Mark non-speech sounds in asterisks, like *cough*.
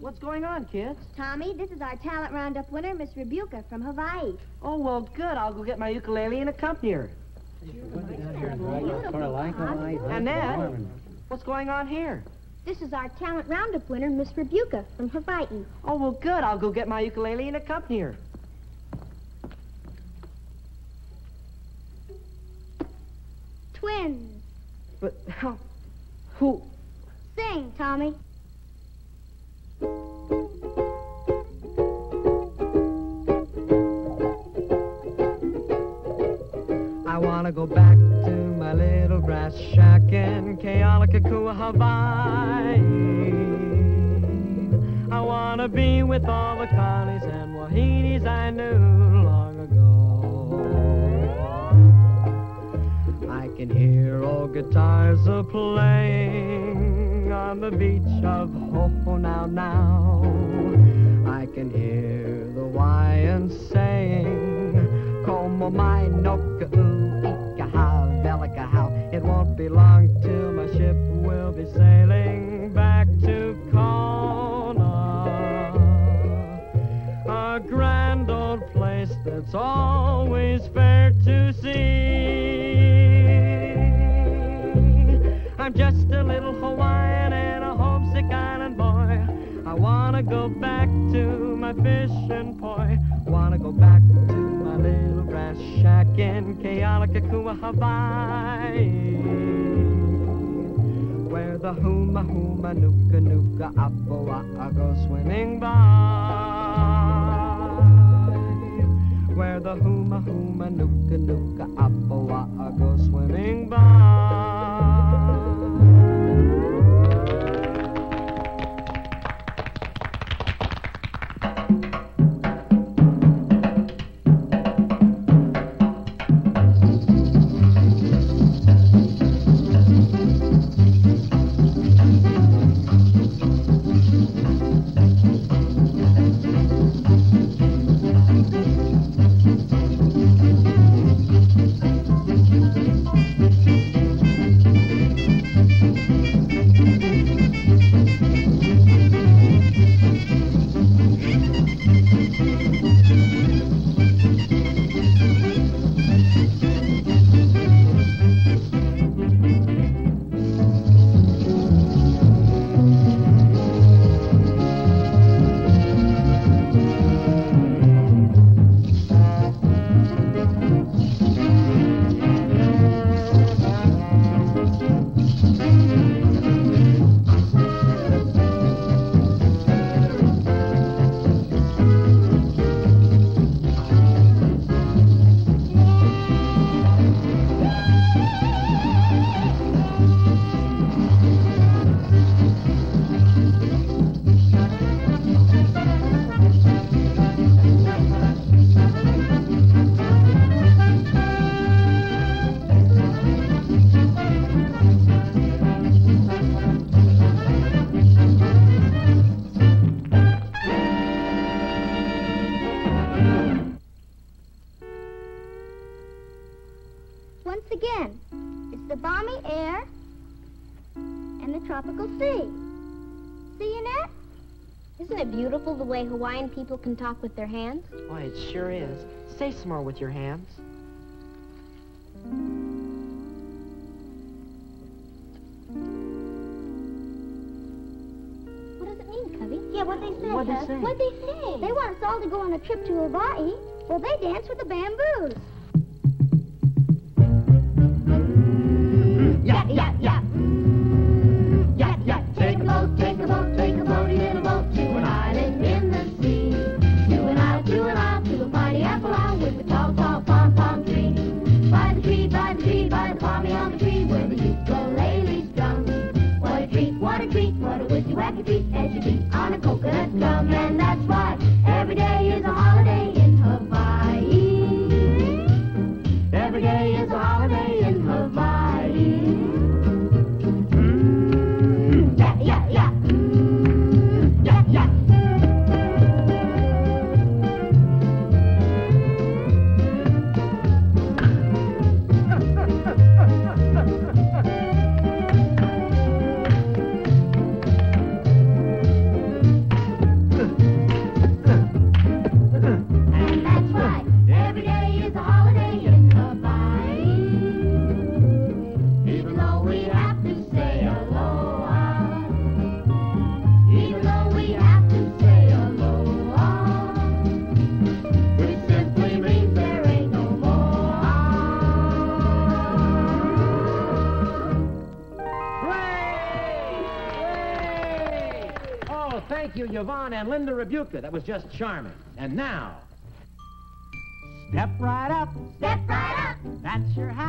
What's going on, kids? Tommy, this is our talent roundup winner, Miss Rebuka from Hawaii. Oh, well, good. I'll go get my ukulele and accompany her. Annette, what's going on here? This is our talent roundup winner, Miss Rebuka from Hawaii. Oh, well, good. I'll go get my ukulele and accompany her. Twins. But how? *laughs* Who? Sing, Tommy. Go back to my little grass shack in Kealakekua, Hawaii. I wanna be with all the Connies and Wahinis I knew long ago. I can hear old guitars a playing on the beach of Ho now now. I can hear the Hawaiians saying, Como mai noka u A grand old place that's always fair to see. I'm just a little Hawaiian and a homesick island boy. I wanna go back to my fishing poi. Wanna go back to my little grass shack in Kealakekua, Hawaii. Where the huma huma nuka nuka apoa go swimming by. Where the huma huma nuka nuka apoa go swimming by. Once again, it's the balmy air and the tropical sea. See, Annette? Isn't it beautiful the way Hawaiian people can talk with their hands? Why, it sure is. Say some more with your hands. What does it mean, Cubby? Yeah, what they say, What'd they say? What'd they say? They want us all to go on a trip to Hawaii. Well, they dance with the bamboos. On a coconut drum. And thank you, Yvonne and Linda Rebuka. That was just charming. And now, step right up. Step right up. That's your hat.